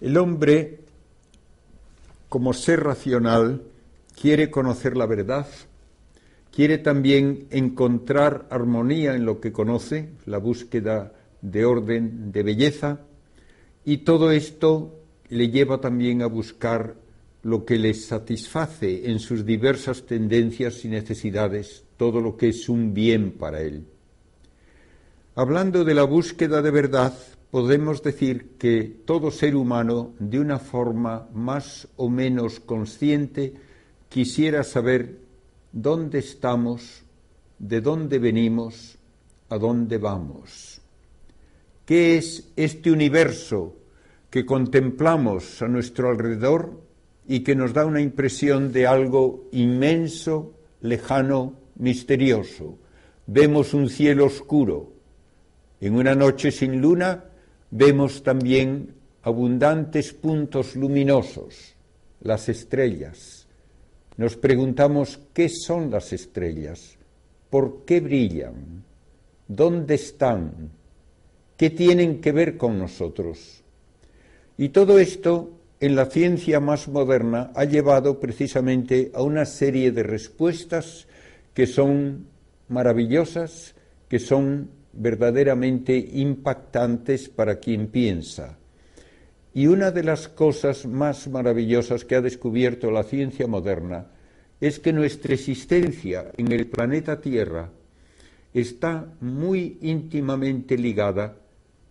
El hombre, como ser racional, quiere conocer la verdad, quiere también encontrar armonía en lo que conoce, la búsqueda de orden, de belleza, y todo esto le lleva también a buscar lo que le satisface en sus diversas tendencias y necesidades, todo lo que es un bien para él. Hablando de la búsqueda de verdad, podemos decir que todo ser humano, de una forma más o menos consciente, quisiera saber dónde estamos, de dónde venimos, a dónde vamos. ¿Qué es este universo que contemplamos a nuestro alrededor y que nos da una impresión de algo inmenso, lejano, misterioso? Vemos un cielo oscuro. En una noche sin luna vemos también abundantes puntos luminosos, las estrellas. Nos preguntamos qué son las estrellas, por qué brillan, dónde están, ¿Qué tienen que ver con nosotros? Y todo esto en la ciencia más moderna ha llevado precisamente a una serie de respuestas que son maravillosas, que son verdaderamente impactantes para quien piensa. Y una de las cosas más maravillosas que ha descubierto la ciencia moderna es que nuestra existencia en el planeta Tierra está muy íntimamente ligada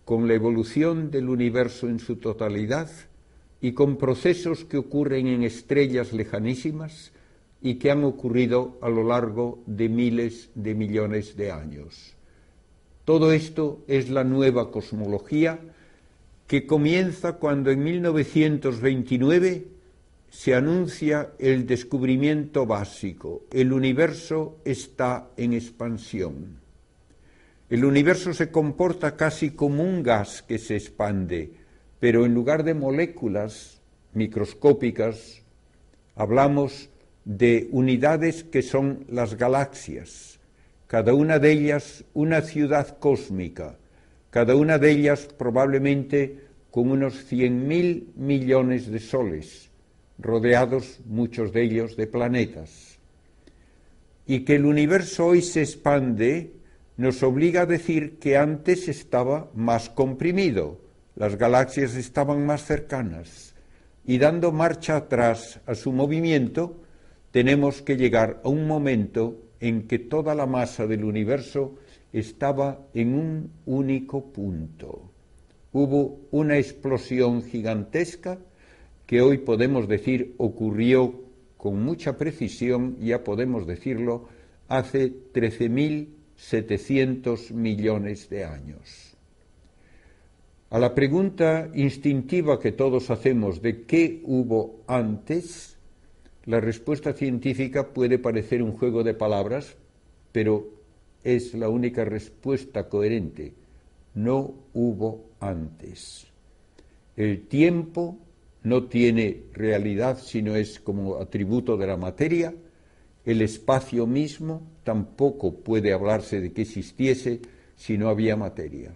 con la evolución del universo en su totalidad y con procesos que ocurren en estrellas lejanísimas y que han ocurrido a lo largo de miles de millones de años. Todo esto es la nueva cosmología que comienza cuando en 1929 se anuncia el descubrimiento básico, el universo está en expansión. El universo se comporta casi como un gas que se expande, pero en lugar de moléculas microscópicas, hablamos de unidades que son las galaxias, cada una de ellas una ciudad cósmica, cada una de ellas probablemente con unos cien mil millones de soles, rodeados muchos de ellos de planetas. Y que el universo hoy se expande nos obliga a decir que antes estaba más comprimido, las galaxias estaban más cercanas, y dando marcha atrás a su movimiento, tenemos que llegar a un momento en que toda la masa del universo estaba en un único punto. Hubo una explosión gigantesca que hoy podemos decir ocurrió con mucha precisión, ya podemos decirlo, hace 13.000 700 millones de años. A la pregunta instintiva que todos hacemos de qué hubo antes, la respuesta científica puede parecer un juego de palabras, pero es la única respuesta coherente. No hubo antes. El tiempo no tiene realidad, sino es como atributo de la materia, el espacio mismo tampoco puede hablarse de que existiese si no había materia.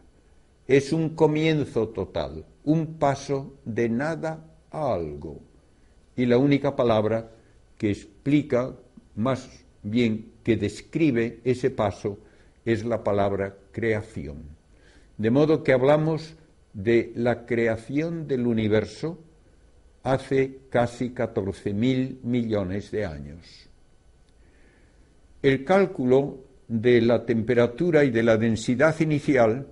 Es un comienzo total, un paso de nada a algo. Y la única palabra que explica, más bien que describe ese paso, es la palabra creación. De modo que hablamos de la creación del universo hace casi 14.000 millones de años. El cálculo de la temperatura y de la densidad inicial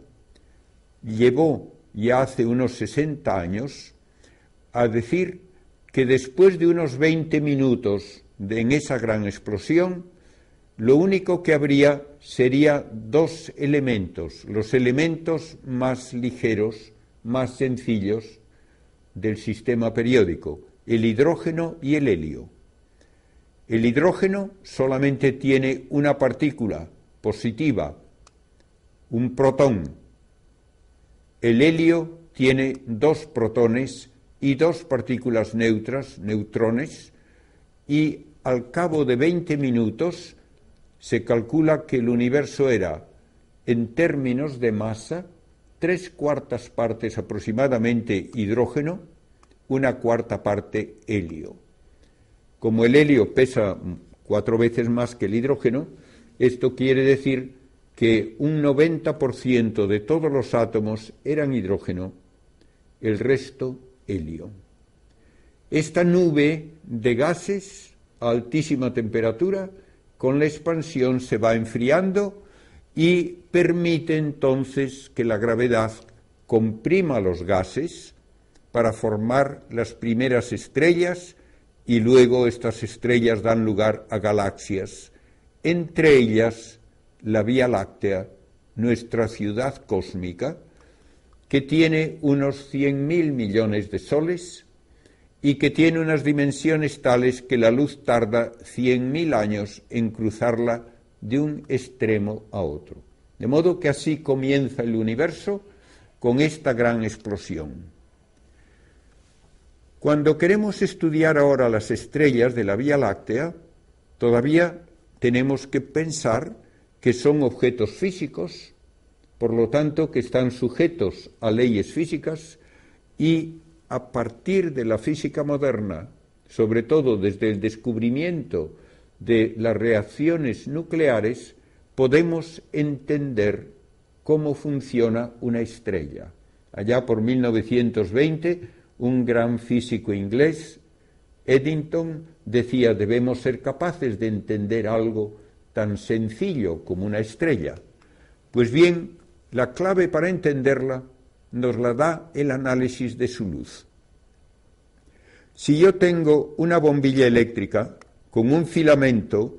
llevó ya hace unos 60 años a decir que después de unos 20 minutos de, en esa gran explosión, lo único que habría sería dos elementos, los elementos más ligeros, más sencillos del sistema periódico, el hidrógeno y el helio. El hidrógeno solamente tiene una partícula positiva, un protón. El helio tiene dos protones y dos partículas neutras, neutrones, y al cabo de 20 minutos se calcula que el universo era, en términos de masa, tres cuartas partes aproximadamente hidrógeno una cuarta parte helio. Como el helio pesa cuatro veces más que el hidrógeno, esto quiere decir que un 90% de todos los átomos eran hidrógeno, el resto helio. Esta nube de gases a altísima temperatura, con la expansión se va enfriando y permite entonces que la gravedad comprima los gases para formar las primeras estrellas y luego estas estrellas dan lugar a galaxias, entre ellas la Vía Láctea, nuestra ciudad cósmica, que tiene unos 100.000 millones de soles y que tiene unas dimensiones tales que la luz tarda 100.000 años en cruzarla de un extremo a otro. De modo que así comienza el universo con esta gran explosión. Cuando queremos estudiar ahora las estrellas de la Vía Láctea, todavía tenemos que pensar que son objetos físicos, por lo tanto que están sujetos a leyes físicas y a partir de la física moderna, sobre todo desde el descubrimiento de las reacciones nucleares, podemos entender cómo funciona una estrella. Allá por 1920, un gran físico inglés, Eddington, decía debemos ser capaces de entender algo tan sencillo como una estrella. Pues bien, la clave para entenderla nos la da el análisis de su luz. Si yo tengo una bombilla eléctrica con un filamento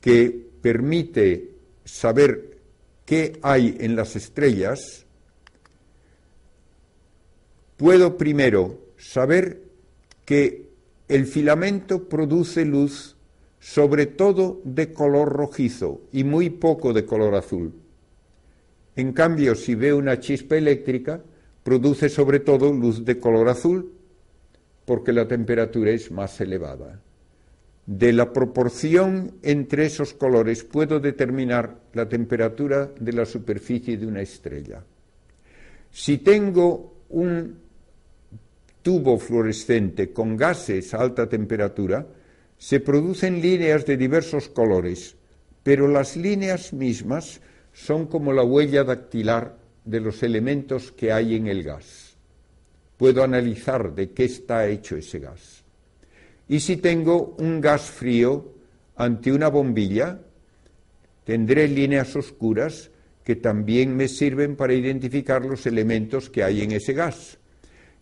que permite saber qué hay en las estrellas, puedo primero saber que el filamento produce luz sobre todo de color rojizo y muy poco de color azul. En cambio, si veo una chispa eléctrica, produce sobre todo luz de color azul porque la temperatura es más elevada. De la proporción entre esos colores puedo determinar la temperatura de la superficie de una estrella. Si tengo un tubo fluorescente con gases a alta temperatura, se producen líneas de diversos colores, pero las líneas mismas son como la huella dactilar de los elementos que hay en el gas. Puedo analizar de qué está hecho ese gas. Y si tengo un gas frío ante una bombilla, tendré líneas oscuras que también me sirven para identificar los elementos que hay en ese gas.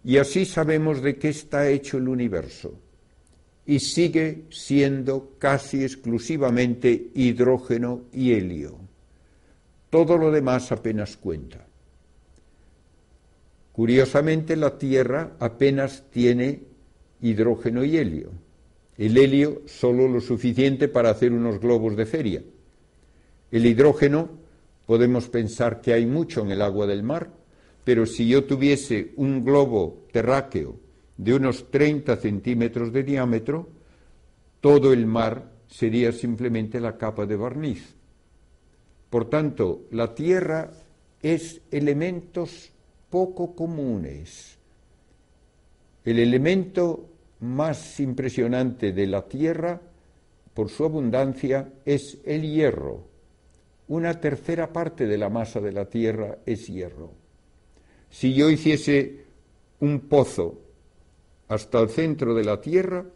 Y así sabemos de qué está hecho el universo. Y sigue siendo casi exclusivamente hidrógeno y helio. Todo lo demás apenas cuenta. Curiosamente, la Tierra apenas tiene hidrógeno y helio. El helio solo lo suficiente para hacer unos globos de feria. El hidrógeno podemos pensar que hay mucho en el agua del mar, pero si yo tuviese un globo terráqueo de unos 30 centímetros de diámetro, todo el mar sería simplemente la capa de barniz. Por tanto, la Tierra es elementos poco comunes. El elemento más impresionante de la Tierra, por su abundancia, es el hierro. Una tercera parte de la masa de la Tierra es hierro. Si yo hiciese un pozo hasta el centro de la Tierra,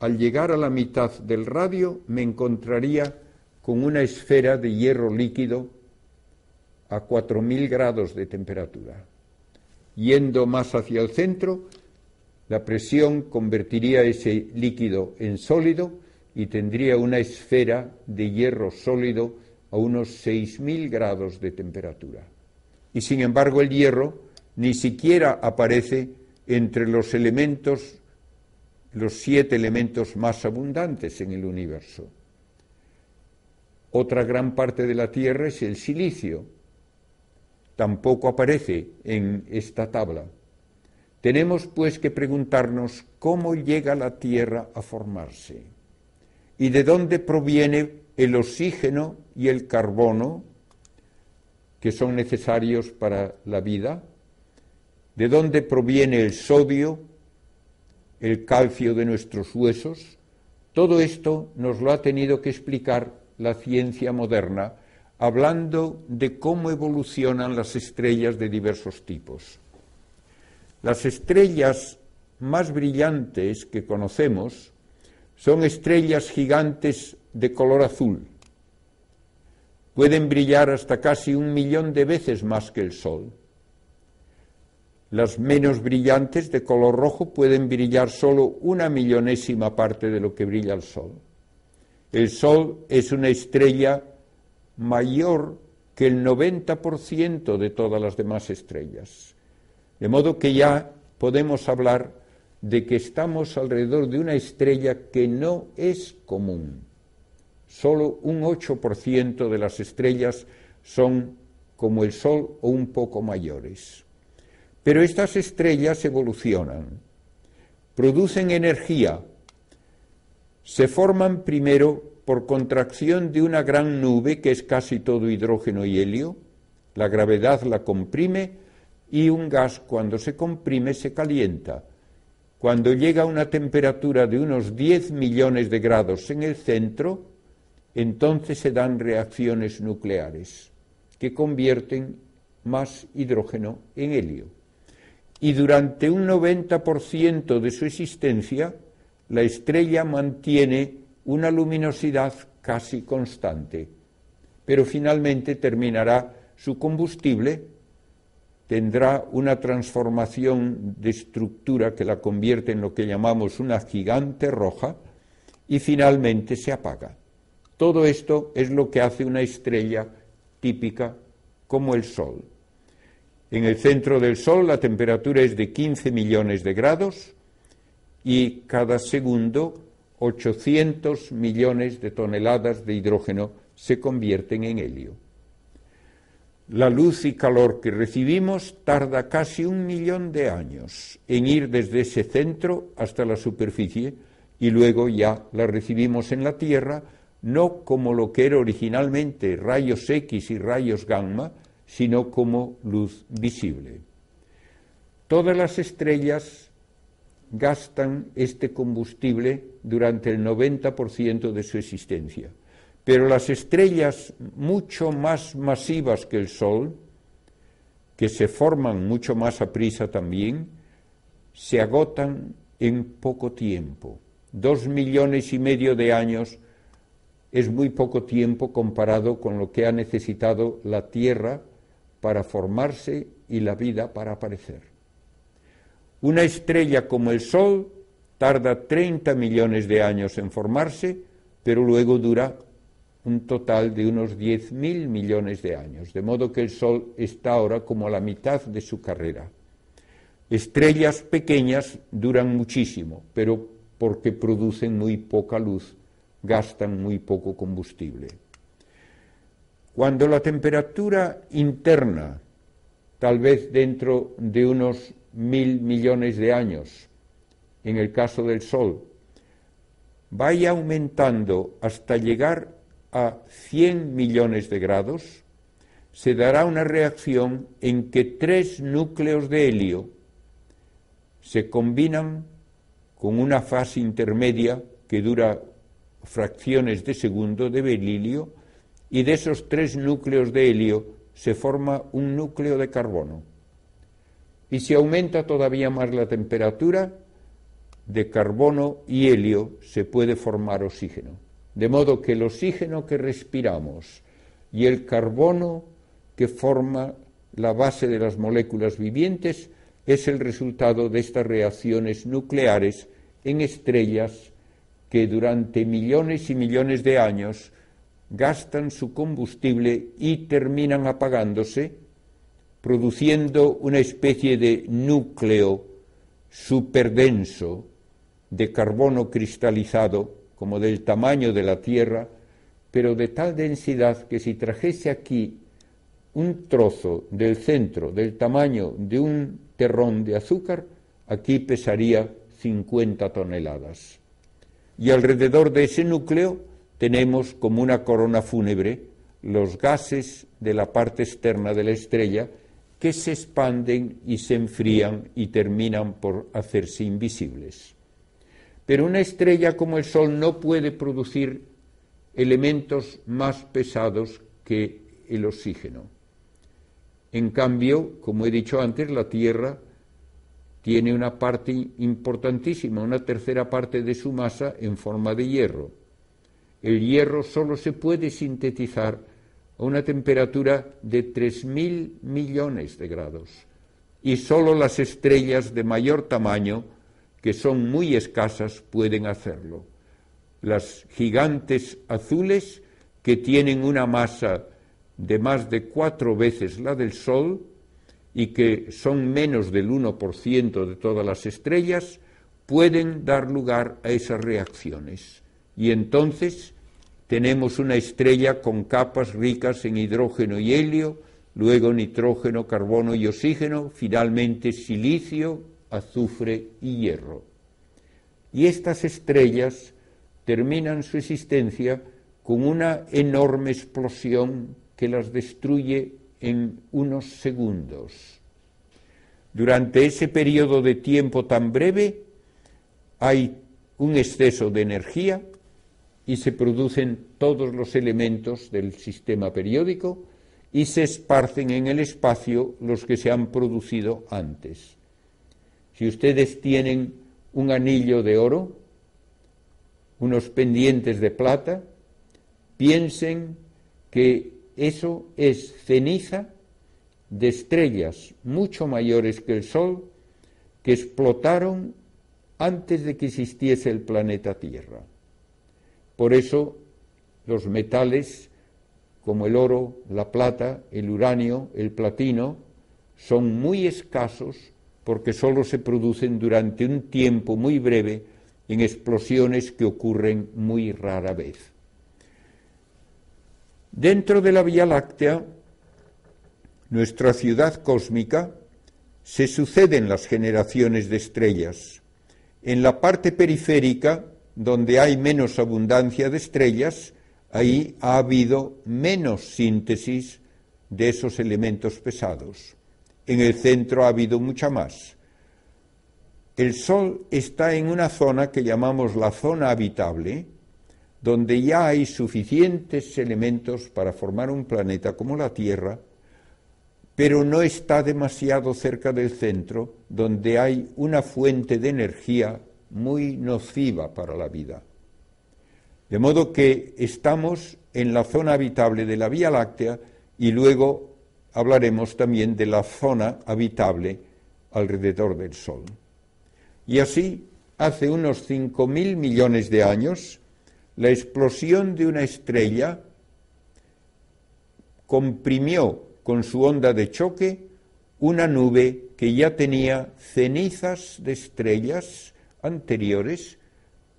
al llegar a la mitad del radio me encontraría con una esfera de hierro líquido a 4.000 grados de temperatura. Yendo más hacia el centro, la presión convertiría ese líquido en sólido y tendría una esfera de hierro sólido a unos 6.000 grados de temperatura y sin embargo el hierro ni siquiera aparece entre los elementos, los siete elementos más abundantes en el universo. Otra gran parte de la Tierra es el silicio. Tampoco aparece en esta tabla. Tenemos pues que preguntarnos cómo llega la Tierra a formarse y de dónde proviene el oxígeno y el carbono que son necesarios para la vida de dónde proviene el sodio, el calcio de nuestros huesos, todo esto nos lo ha tenido que explicar la ciencia moderna hablando de cómo evolucionan las estrellas de diversos tipos. Las estrellas más brillantes que conocemos son estrellas gigantes de color azul. Pueden brillar hasta casi un millón de veces más que el Sol. Las menos brillantes de color rojo pueden brillar solo una millonésima parte de lo que brilla el Sol. El Sol es una estrella mayor que el 90% de todas las demás estrellas. De modo que ya podemos hablar de que estamos alrededor de una estrella que no es común. Solo un 8% de las estrellas son como el Sol o un poco mayores. Pero estas estrellas evolucionan, producen energía, se forman primero por contracción de una gran nube que es casi todo hidrógeno y helio, la gravedad la comprime y un gas cuando se comprime se calienta. Cuando llega a una temperatura de unos 10 millones de grados en el centro, entonces se dan reacciones nucleares que convierten más hidrógeno en helio. Y durante un 90% de su existencia, la estrella mantiene una luminosidad casi constante, pero finalmente terminará su combustible, tendrá una transformación de estructura que la convierte en lo que llamamos una gigante roja y finalmente se apaga. Todo esto es lo que hace una estrella típica como el Sol. En el centro del Sol la temperatura es de 15 millones de grados y cada segundo 800 millones de toneladas de hidrógeno se convierten en helio. La luz y calor que recibimos tarda casi un millón de años en ir desde ese centro hasta la superficie y luego ya la recibimos en la Tierra, no como lo que era originalmente rayos X y rayos gamma, sino como luz visible. Todas las estrellas gastan este combustible durante el 90% de su existencia. Pero las estrellas mucho más masivas que el Sol, que se forman mucho más a prisa también, se agotan en poco tiempo. Dos millones y medio de años es muy poco tiempo comparado con lo que ha necesitado la Tierra para formarse y la vida para aparecer. Una estrella como el Sol tarda 30 millones de años en formarse, pero luego dura un total de unos 10.000 millones de años, de modo que el Sol está ahora como a la mitad de su carrera. Estrellas pequeñas duran muchísimo, pero porque producen muy poca luz, gastan muy poco combustible. Cuando la temperatura interna, tal vez dentro de unos mil millones de años, en el caso del Sol, vaya aumentando hasta llegar a 100 millones de grados, se dará una reacción en que tres núcleos de helio se combinan con una fase intermedia que dura fracciones de segundo de berilio y de esos tres núcleos de helio se forma un núcleo de carbono. Y si aumenta todavía más la temperatura, de carbono y helio se puede formar oxígeno. De modo que el oxígeno que respiramos y el carbono que forma la base de las moléculas vivientes es el resultado de estas reacciones nucleares en estrellas que durante millones y millones de años gastan su combustible y terminan apagándose, produciendo una especie de núcleo superdenso de carbono cristalizado, como del tamaño de la Tierra, pero de tal densidad que si trajese aquí un trozo del centro del tamaño de un terrón de azúcar, aquí pesaría 50 toneladas. Y alrededor de ese núcleo tenemos como una corona fúnebre los gases de la parte externa de la estrella que se expanden y se enfrían y terminan por hacerse invisibles. Pero una estrella como el Sol no puede producir elementos más pesados que el oxígeno. En cambio, como he dicho antes, la Tierra tiene una parte importantísima, una tercera parte de su masa en forma de hierro. El hierro solo se puede sintetizar a una temperatura de 3.000 millones de grados y solo las estrellas de mayor tamaño, que son muy escasas, pueden hacerlo. Las gigantes azules, que tienen una masa de más de cuatro veces la del Sol y que son menos del 1% de todas las estrellas, pueden dar lugar a esas reacciones. Y entonces tenemos una estrella con capas ricas en hidrógeno y helio, luego nitrógeno, carbono y oxígeno, finalmente silicio, azufre y hierro. Y estas estrellas terminan su existencia con una enorme explosión que las destruye en unos segundos. Durante ese periodo de tiempo tan breve hay un exceso de energía y se producen todos los elementos del sistema periódico y se esparcen en el espacio los que se han producido antes. Si ustedes tienen un anillo de oro, unos pendientes de plata, piensen que eso es ceniza de estrellas mucho mayores que el Sol que explotaron antes de que existiese el planeta Tierra. Por eso los metales como el oro, la plata, el uranio, el platino, son muy escasos porque sólo se producen durante un tiempo muy breve en explosiones que ocurren muy rara vez. Dentro de la Vía Láctea, nuestra ciudad cósmica, se suceden las generaciones de estrellas. En la parte periférica donde hay menos abundancia de estrellas, ahí ha habido menos síntesis de esos elementos pesados. En el centro ha habido mucha más. El Sol está en una zona que llamamos la zona habitable, donde ya hay suficientes elementos para formar un planeta como la Tierra, pero no está demasiado cerca del centro, donde hay una fuente de energía muy nociva para la vida. De modo que estamos en la zona habitable de la Vía Láctea y luego hablaremos también de la zona habitable alrededor del Sol. Y así, hace unos 5.000 millones de años, la explosión de una estrella comprimió con su onda de choque una nube que ya tenía cenizas de estrellas anteriores,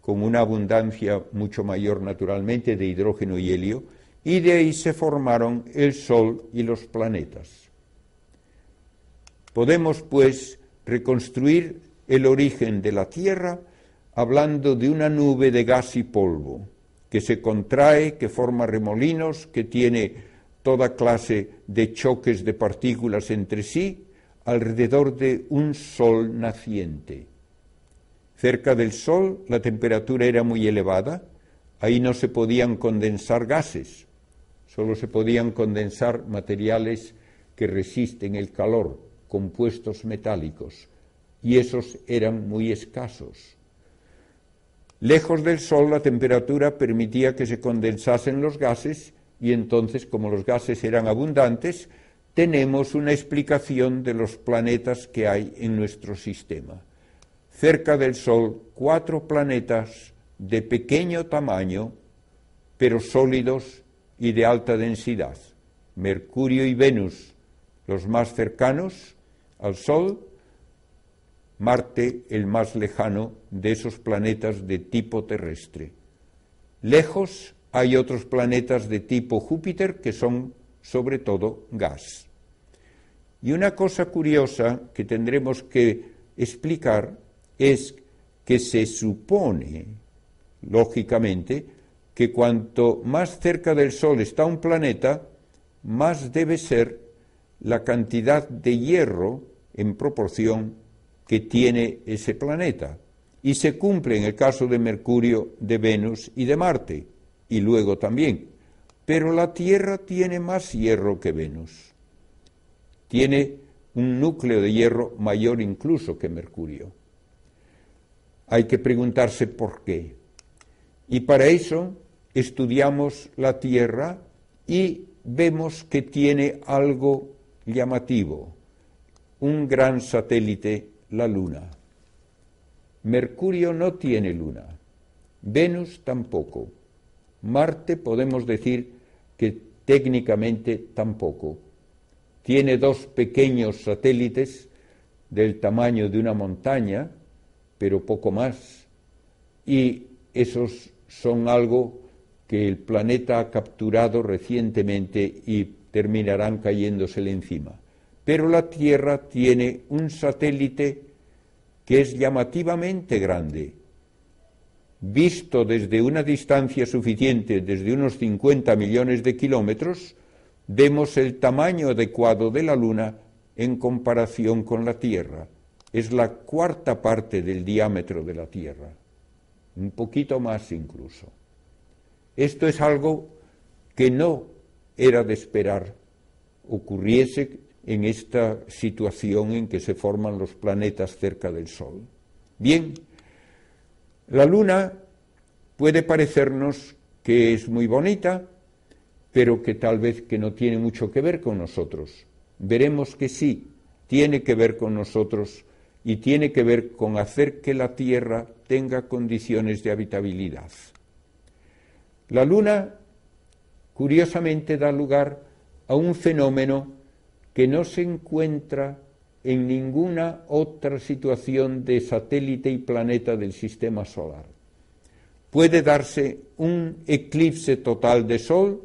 con una abundancia mucho mayor naturalmente de hidrógeno y helio, y de ahí se formaron el Sol y los planetas. Podemos, pues, reconstruir el origen de la Tierra hablando de una nube de gas y polvo, que se contrae, que forma remolinos, que tiene toda clase de choques de partículas entre sí, alrededor de un Sol naciente. Cerca del Sol la temperatura era muy elevada, ahí no se podían condensar gases, solo se podían condensar materiales que resisten el calor, compuestos metálicos, y esos eran muy escasos. Lejos del Sol la temperatura permitía que se condensasen los gases y entonces, como los gases eran abundantes, tenemos una explicación de los planetas que hay en nuestro sistema cerca del Sol cuatro planetas de pequeño tamaño, pero sólidos y de alta densidad. Mercurio y Venus, los más cercanos al Sol, Marte, el más lejano de esos planetas de tipo terrestre. Lejos hay otros planetas de tipo Júpiter que son sobre todo gas. Y una cosa curiosa que tendremos que explicar es que se supone, lógicamente, que cuanto más cerca del Sol está un planeta, más debe ser la cantidad de hierro en proporción que tiene ese planeta. Y se cumple en el caso de Mercurio, de Venus y de Marte, y luego también. Pero la Tierra tiene más hierro que Venus. Tiene un núcleo de hierro mayor incluso que Mercurio. Hay que preguntarse por qué. Y para eso estudiamos la Tierra y vemos que tiene algo llamativo, un gran satélite, la Luna. Mercurio no tiene luna, Venus tampoco, Marte podemos decir que técnicamente tampoco. Tiene dos pequeños satélites del tamaño de una montaña, pero poco más, y esos son algo que el planeta ha capturado recientemente y terminarán cayéndosele encima. Pero la Tierra tiene un satélite que es llamativamente grande. Visto desde una distancia suficiente, desde unos 50 millones de kilómetros, vemos el tamaño adecuado de la Luna en comparación con la Tierra. Es la cuarta parte del diámetro de la Tierra, un poquito más incluso. Esto es algo que no era de esperar ocurriese en esta situación en que se forman los planetas cerca del Sol. Bien, la Luna puede parecernos que es muy bonita, pero que tal vez que no tiene mucho que ver con nosotros. Veremos que sí, tiene que ver con nosotros y tiene que ver con hacer que la Tierra tenga condiciones de habitabilidad. La Luna, curiosamente, da lugar a un fenómeno que no se encuentra en ninguna otra situación de satélite y planeta del sistema solar. Puede darse un eclipse total de Sol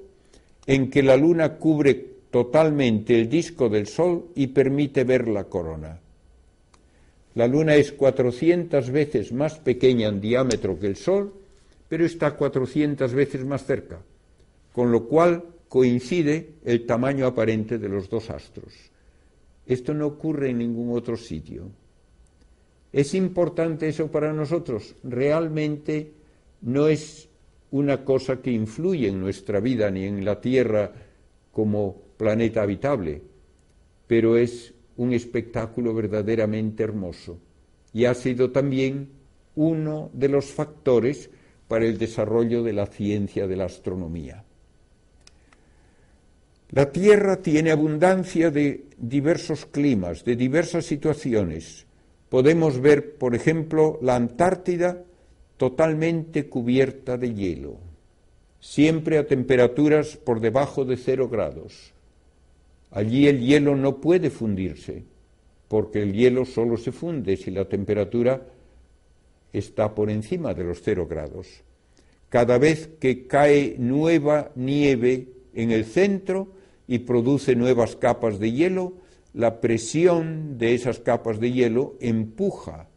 en que la Luna cubre totalmente el disco del Sol y permite ver la corona. La Luna es 400 veces más pequeña en diámetro que el Sol, pero está 400 veces más cerca, con lo cual coincide el tamaño aparente de los dos astros. Esto no ocurre en ningún otro sitio. ¿Es importante eso para nosotros? Realmente no es una cosa que influye en nuestra vida ni en la Tierra como planeta habitable, pero es un espectáculo verdaderamente hermoso y ha sido también uno de los factores para el desarrollo de la ciencia de la astronomía. La Tierra tiene abundancia de diversos climas, de diversas situaciones. Podemos ver, por ejemplo, la Antártida totalmente cubierta de hielo, siempre a temperaturas por debajo de cero grados. Allí el hielo no puede fundirse, porque el hielo solo se funde si la temperatura está por encima de los cero grados. Cada vez que cae nueva nieve en el centro, y produce nuevas capas de hielo, la presión de esas capas de hielo empuja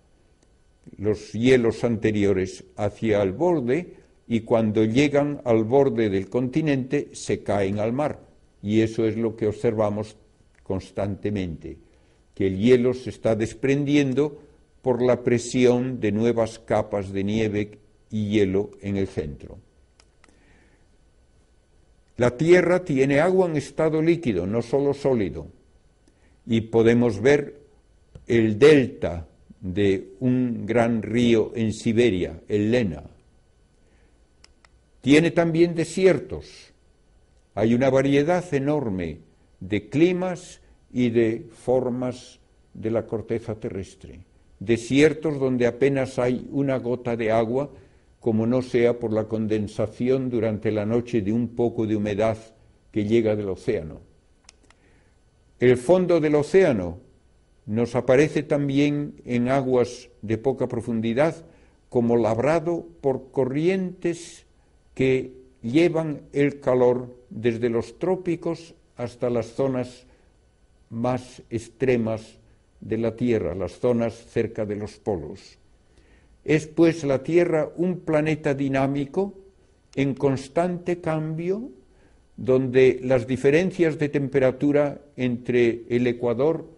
los hielos anteriores hacia el borde y cuando llegan al borde del continente se caen al mar. Y eso es lo que observamos constantemente, que el hielo se está desprendiendo por la presión de nuevas capas de nieve y hielo en el centro. La Tierra tiene agua en estado líquido, no solo sólido, y podemos ver el delta de un gran río en Siberia, el Lena. Tiene también desiertos. Hay una variedad enorme de climas y de formas de la corteza terrestre. Desiertos donde apenas hay una gota de agua como no sea por la condensación durante la noche de un poco de humedad que llega del océano. El fondo del océano nos aparece también en aguas de poca profundidad como labrado por corrientes que llevan el calor desde los trópicos hasta las zonas más extremas de la Tierra, las zonas cerca de los polos. Es pues la Tierra un planeta dinámico, en constante cambio, donde las diferencias de temperatura entre el Ecuador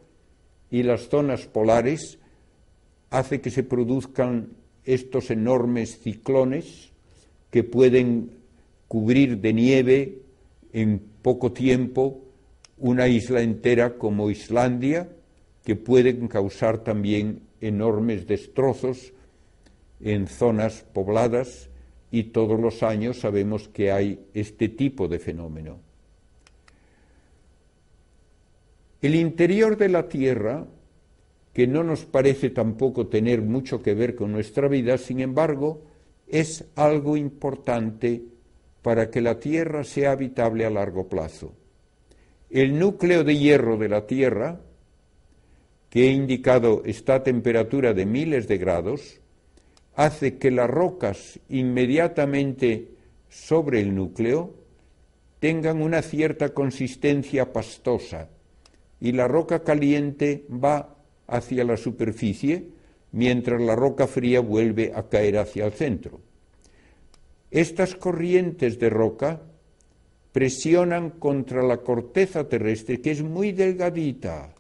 y las zonas polares hace que se produzcan estos enormes ciclones que pueden cubrir de nieve en poco tiempo una isla entera como Islandia, que pueden causar también enormes destrozos en zonas pobladas y todos los años sabemos que hay este tipo de fenómeno. El interior de la Tierra, que no nos parece tampoco tener mucho que ver con nuestra vida, sin embargo, es algo importante para que la Tierra sea habitable a largo plazo. El núcleo de hierro de la Tierra, que he indicado está a temperatura de miles de grados, hace que las rocas inmediatamente sobre el núcleo tengan una cierta consistencia pastosa y la roca caliente va hacia la superficie mientras la roca fría vuelve a caer hacia el centro. Estas corrientes de roca presionan contra la corteza terrestre, que es muy delgadita,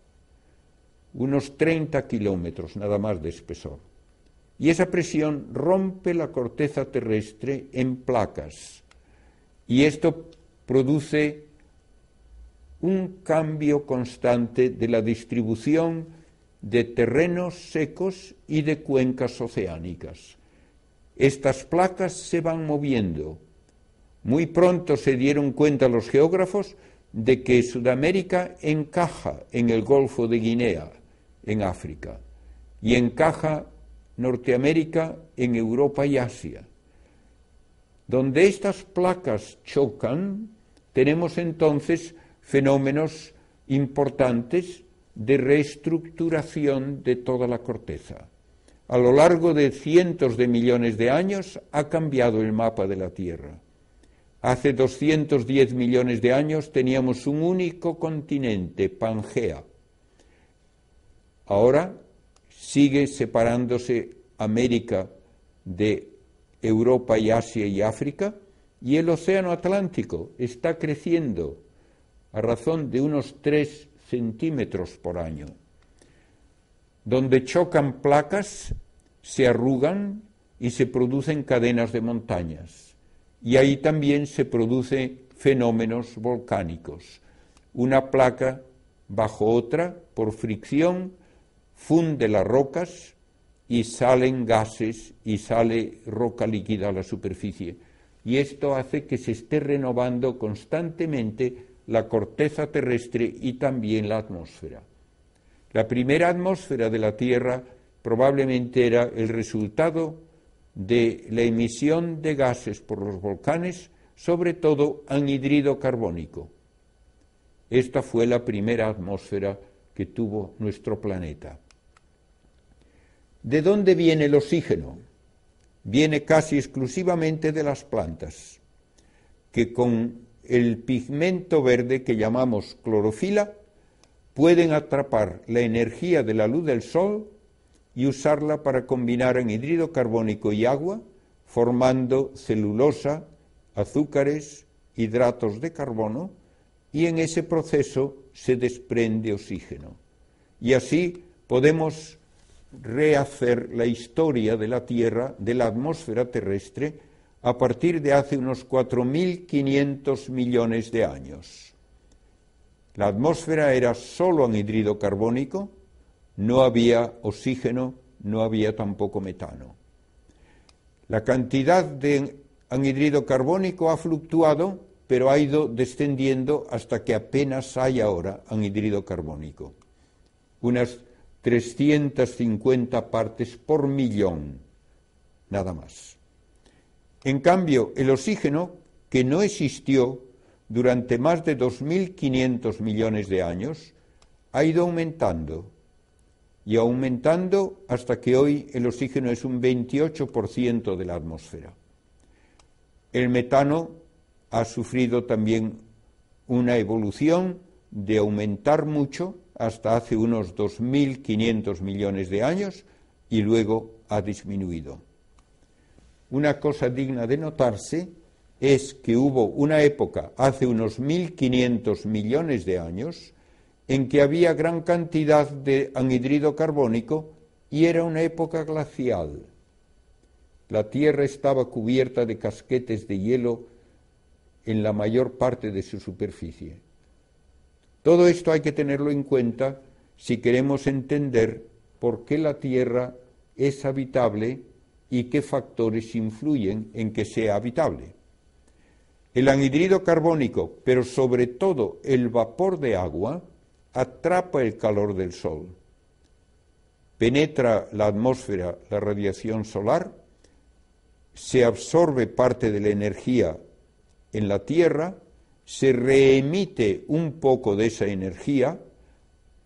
unos 30 kilómetros nada más de espesor y esa presión rompe la corteza terrestre en placas y esto produce un cambio constante de la distribución de terrenos secos y de cuencas oceánicas. Estas placas se van moviendo. Muy pronto se dieron cuenta los geógrafos de que Sudamérica encaja en el Golfo de Guinea, en África, y encaja Norteamérica, en Europa y Asia. Donde estas placas chocan, tenemos entonces fenómenos importantes de reestructuración de toda la corteza. A lo largo de cientos de millones de años ha cambiado el mapa de la Tierra. Hace 210 millones de años teníamos un único continente, Pangea. Ahora sigue separándose América de Europa y Asia y África, y el Océano Atlántico está creciendo a razón de unos 3 centímetros por año. Donde chocan placas, se arrugan y se producen cadenas de montañas. Y ahí también se producen fenómenos volcánicos. Una placa bajo otra, por fricción, funde las rocas y salen gases y sale roca líquida a la superficie. Y esto hace que se esté renovando constantemente la corteza terrestre y también la atmósfera. La primera atmósfera de la Tierra probablemente era el resultado de la emisión de gases por los volcanes, sobre todo anhidrido carbónico. Esta fue la primera atmósfera que tuvo nuestro planeta. ¿De dónde viene el oxígeno? Viene casi exclusivamente de las plantas, que con el pigmento verde que llamamos clorofila pueden atrapar la energía de la luz del sol y usarla para combinar anhidrido carbónico y agua, formando celulosa, azúcares, hidratos de carbono, y en ese proceso se desprende oxígeno. Y así podemos rehacer la historia de la Tierra, de la atmósfera terrestre, a partir de hace unos 4.500 millones de años. La atmósfera era solo anhidrido carbónico, no había oxígeno, no había tampoco metano. La cantidad de anhidrido carbónico ha fluctuado, pero ha ido descendiendo hasta que apenas hay ahora anhidrido carbónico. Unas 350 partes por millón, nada más. En cambio, el oxígeno, que no existió durante más de 2.500 millones de años, ha ido aumentando y aumentando hasta que hoy el oxígeno es un 28% de la atmósfera. El metano ha sufrido también una evolución de aumentar mucho hasta hace unos 2.500 millones de años y luego ha disminuido. Una cosa digna de notarse es que hubo una época, hace unos 1.500 millones de años, en que había gran cantidad de anhidrido carbónico y era una época glacial. La Tierra estaba cubierta de casquetes de hielo en la mayor parte de su superficie. Todo esto hay que tenerlo en cuenta si queremos entender por qué la Tierra es habitable y qué factores influyen en que sea habitable. El anhidrido carbónico, pero sobre todo el vapor de agua, atrapa el calor del Sol, penetra la atmósfera la radiación solar, se absorbe parte de la energía en la Tierra, se reemite un poco de esa energía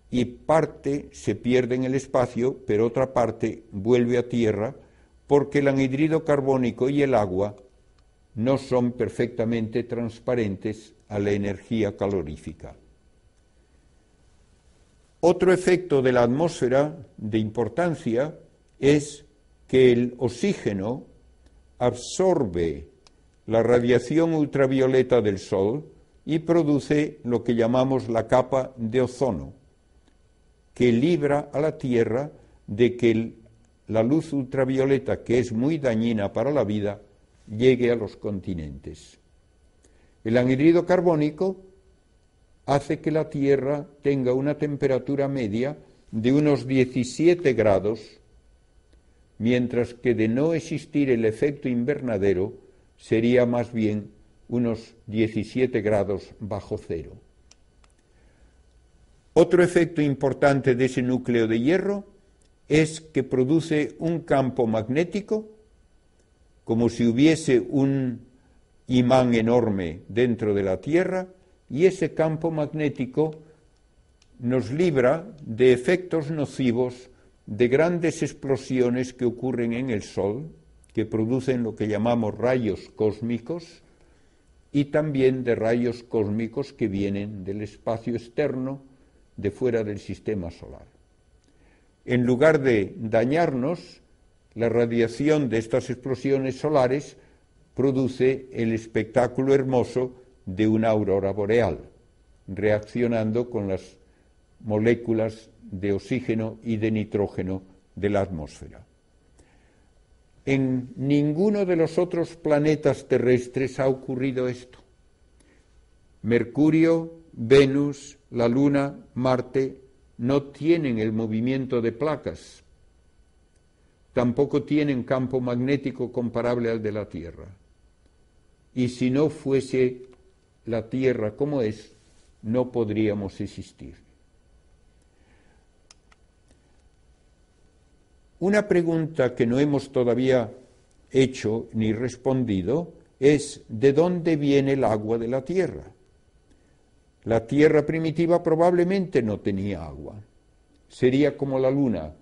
y parte se pierde en el espacio, pero otra parte vuelve a Tierra porque el anhidrido carbónico y el agua no son perfectamente transparentes a la energía calorífica. Otro efecto de la atmósfera de importancia es que el oxígeno absorbe la radiación ultravioleta del Sol y produce lo que llamamos la capa de ozono, que libra a la Tierra de que la luz ultravioleta, que es muy dañina para la vida, llegue a los continentes. El anhidrido carbónico hace que la Tierra tenga una temperatura media de unos 17 grados, mientras que de no existir el efecto invernadero sería más bien unos 17 grados bajo cero. Otro efecto importante de ese núcleo de hierro es que produce un campo magnético, como si hubiese un imán enorme dentro de la Tierra, y ese campo magnético nos libra de efectos nocivos de grandes explosiones que ocurren en el Sol, que producen lo que llamamos rayos cósmicos, y también de rayos cósmicos que vienen del espacio externo de fuera del sistema solar. En lugar de dañarnos, la radiación de estas explosiones solares produce el espectáculo hermoso de una aurora boreal, reaccionando con las moléculas de oxígeno y de nitrógeno de la atmósfera. En ninguno de los otros planetas terrestres ha ocurrido esto. Mercurio, Venus, la Luna, Marte no tienen el movimiento de placas, tampoco tienen campo magnético comparable al de la Tierra. Y si no fuese la Tierra como es, no podríamos existir. Una pregunta que no hemos todavía hecho ni respondido es ¿de dónde viene el agua de la Tierra? La Tierra primitiva probablemente no tenía agua. Sería como la Luna,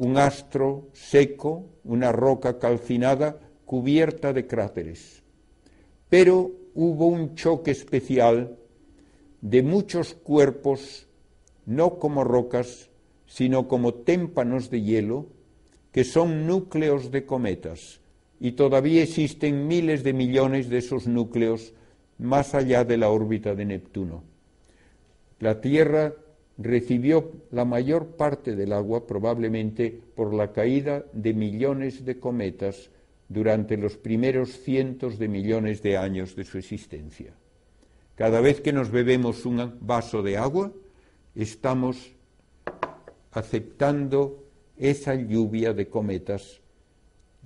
un astro seco, una roca calcinada cubierta de cráteres. Pero hubo un choque especial de muchos cuerpos, no como rocas, sino como témpanos de hielo, que son núcleos de cometas, y todavía existen miles de millones de esos núcleos más allá de la órbita de Neptuno. La Tierra recibió la mayor parte del agua probablemente por la caída de millones de cometas durante los primeros cientos de millones de años de su existencia. Cada vez que nos bebemos un vaso de agua, estamos aceptando esa lluvia de cometas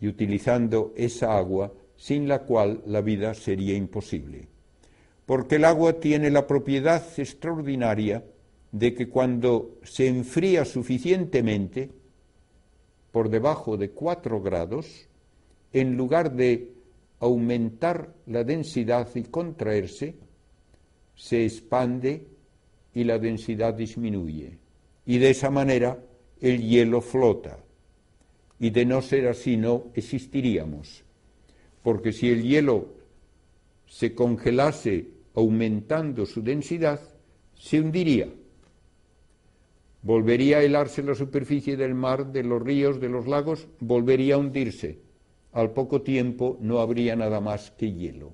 y utilizando esa agua sin la cual la vida sería imposible. Porque el agua tiene la propiedad extraordinaria de que cuando se enfría suficientemente, por debajo de 4 grados, en lugar de aumentar la densidad y contraerse, se expande y la densidad disminuye. Y de esa manera el hielo flota. Y de no ser así no existiríamos. Porque si el hielo se congelase aumentando su densidad, se hundiría. Volvería a helarse la superficie del mar, de los ríos, de los lagos, volvería a hundirse al poco tiempo no habría nada más que hielo.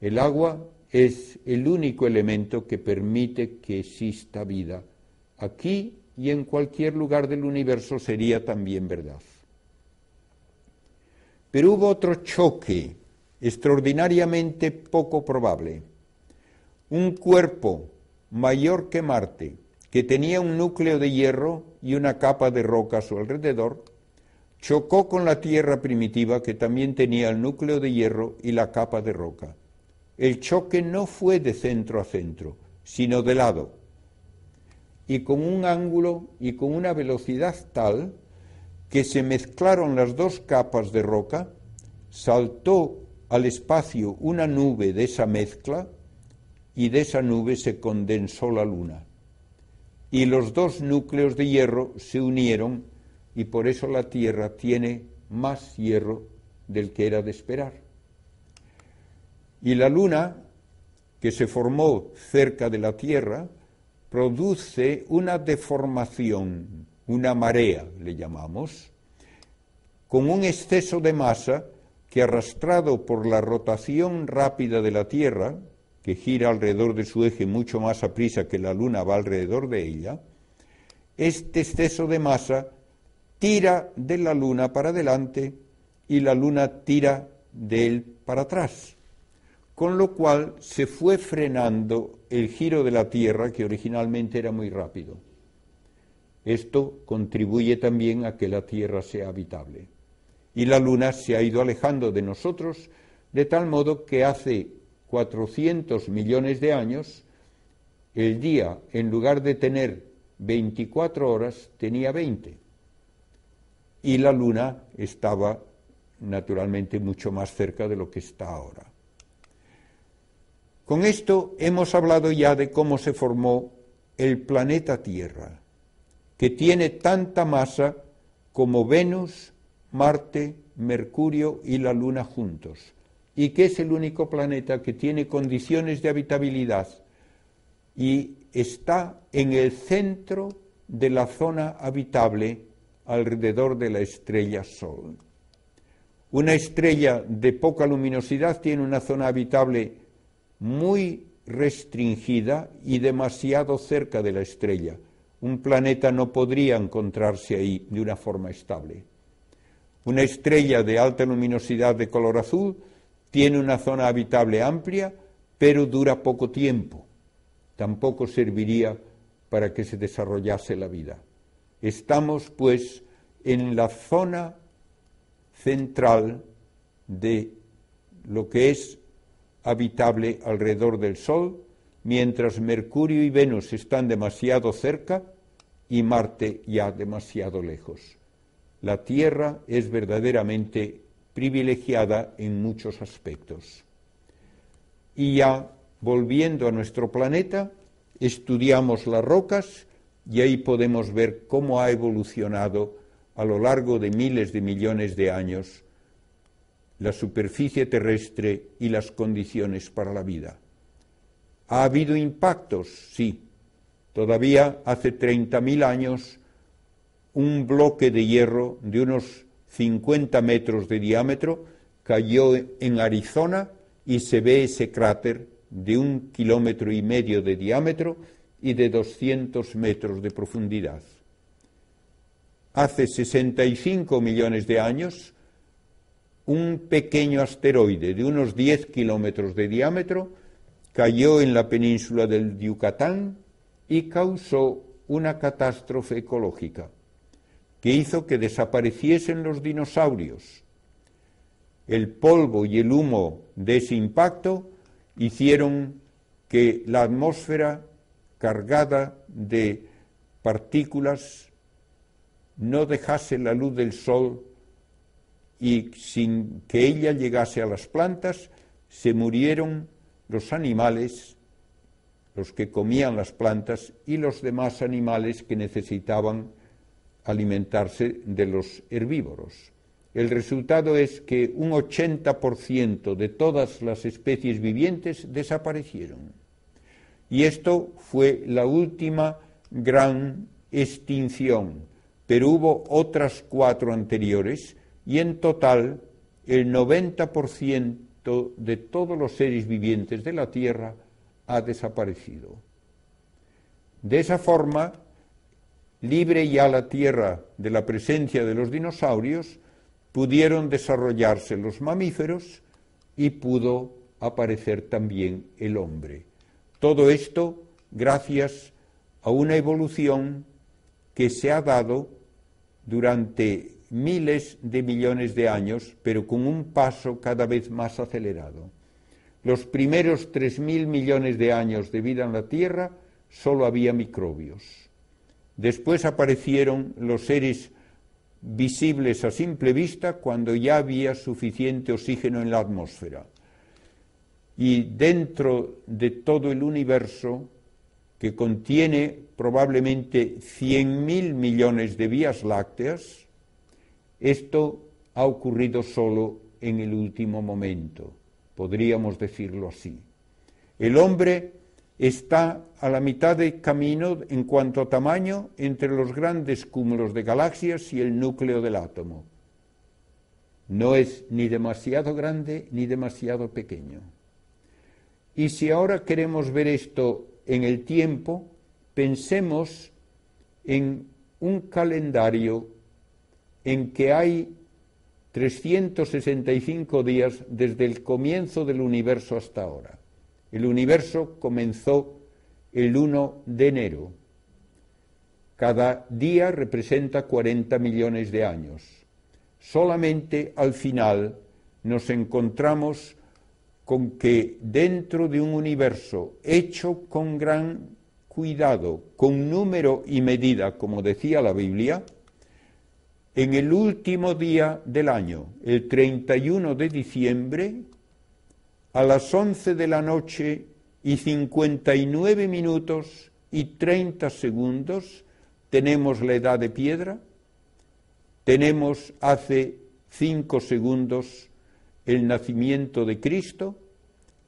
El agua es el único elemento que permite que exista vida. Aquí y en cualquier lugar del universo sería también verdad. Pero hubo otro choque extraordinariamente poco probable. Un cuerpo mayor que Marte, que tenía un núcleo de hierro y una capa de roca a su alrededor, chocó con la Tierra primitiva que también tenía el núcleo de hierro y la capa de roca. El choque no fue de centro a centro, sino de lado, y con un ángulo y con una velocidad tal que se mezclaron las dos capas de roca, saltó al espacio una nube de esa mezcla y de esa nube se condensó la luna. Y los dos núcleos de hierro se unieron y por eso la Tierra tiene más hierro del que era de esperar. Y la luna, que se formó cerca de la Tierra, produce una deformación, una marea, le llamamos, con un exceso de masa que arrastrado por la rotación rápida de la Tierra, que gira alrededor de su eje mucho más a prisa que la Luna va alrededor de ella, este exceso de masa tira de la Luna para adelante y la Luna tira de él para atrás, con lo cual se fue frenando el giro de la Tierra, que originalmente era muy rápido. Esto contribuye también a que la Tierra sea habitable. Y la Luna se ha ido alejando de nosotros de tal modo que hace 400 millones de años, el día, en lugar de tener 24 horas, tenía 20. Y la luna estaba naturalmente mucho más cerca de lo que está ahora. Con esto hemos hablado ya de cómo se formó el planeta Tierra, que tiene tanta masa como Venus, Marte, Mercurio y la Luna juntos y que es el único planeta que tiene condiciones de habitabilidad y está en el centro de la zona habitable alrededor de la estrella Sol. Una estrella de poca luminosidad tiene una zona habitable muy restringida y demasiado cerca de la estrella. Un planeta no podría encontrarse ahí de una forma estable. Una estrella de alta luminosidad de color azul tiene una zona habitable amplia, pero dura poco tiempo. Tampoco serviría para que se desarrollase la vida. Estamos, pues, en la zona central de lo que es habitable alrededor del Sol, mientras Mercurio y Venus están demasiado cerca y Marte ya demasiado lejos. La Tierra es verdaderamente privilegiada en muchos aspectos. Y ya volviendo a nuestro planeta, estudiamos las rocas y ahí podemos ver cómo ha evolucionado a lo largo de miles de millones de años la superficie terrestre y las condiciones para la vida. ¿Ha habido impactos? Sí. Todavía hace 30.000 años un bloque de hierro de unos 50 metros de diámetro, cayó en Arizona y se ve ese cráter de un kilómetro y medio de diámetro y de 200 metros de profundidad. Hace 65 millones de años, un pequeño asteroide de unos 10 kilómetros de diámetro cayó en la península del Yucatán y causó una catástrofe ecológica que hizo que desapareciesen los dinosaurios. El polvo y el humo de ese impacto hicieron que la atmósfera cargada de partículas no dejase la luz del sol y sin que ella llegase a las plantas, se murieron los animales, los que comían las plantas y los demás animales que necesitaban alimentarse de los herbívoros. El resultado es que un 80% de todas las especies vivientes desaparecieron. Y esto fue la última gran extinción, pero hubo otras cuatro anteriores y en total el 90% de todos los seres vivientes de la Tierra ha desaparecido. De esa forma, libre ya la Tierra de la presencia de los dinosaurios, pudieron desarrollarse los mamíferos y pudo aparecer también el hombre. Todo esto gracias a una evolución que se ha dado durante miles de millones de años, pero con un paso cada vez más acelerado. Los primeros tres mil millones de años de vida en la Tierra solo había microbios. Después aparecieron los seres visibles a simple vista cuando ya había suficiente oxígeno en la atmósfera. Y dentro de todo el universo, que contiene probablemente cien mil millones de vías lácteas, esto ha ocurrido solo en el último momento, podríamos decirlo así. El hombre está a la mitad de camino en cuanto a tamaño entre los grandes cúmulos de galaxias y el núcleo del átomo. No es ni demasiado grande ni demasiado pequeño. Y si ahora queremos ver esto en el tiempo, pensemos en un calendario en que hay 365 días desde el comienzo del universo hasta ahora. El universo comenzó el 1 de enero. Cada día representa 40 millones de años. Solamente al final nos encontramos con que dentro de un universo hecho con gran cuidado, con número y medida, como decía la Biblia, en el último día del año, el 31 de diciembre, a las 11 de la noche y 59 minutos y 30 segundos tenemos la edad de piedra, tenemos hace 5 segundos el nacimiento de Cristo,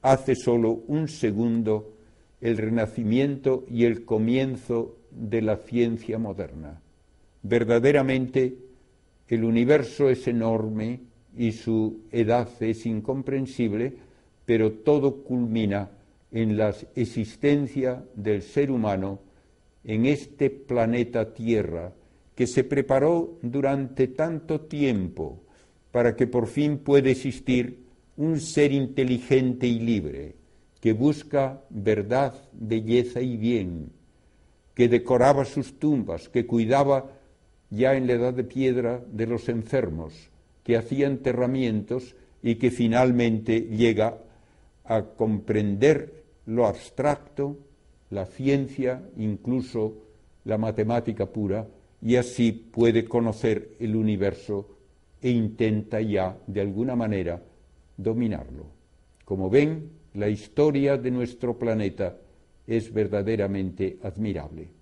hace solo un segundo el renacimiento y el comienzo de la ciencia moderna. Verdaderamente el universo es enorme y su edad es incomprensible, pero todo culmina en la existencia del ser humano en este planeta Tierra que se preparó durante tanto tiempo para que por fin pueda existir un ser inteligente y libre que busca verdad, belleza y bien, que decoraba sus tumbas, que cuidaba ya en la edad de piedra de los enfermos, que hacía enterramientos y que finalmente llega a comprender lo abstracto, la ciencia, incluso la matemática pura, y así puede conocer el universo e intenta ya, de alguna manera, dominarlo. Como ven, la historia de nuestro planeta es verdaderamente admirable.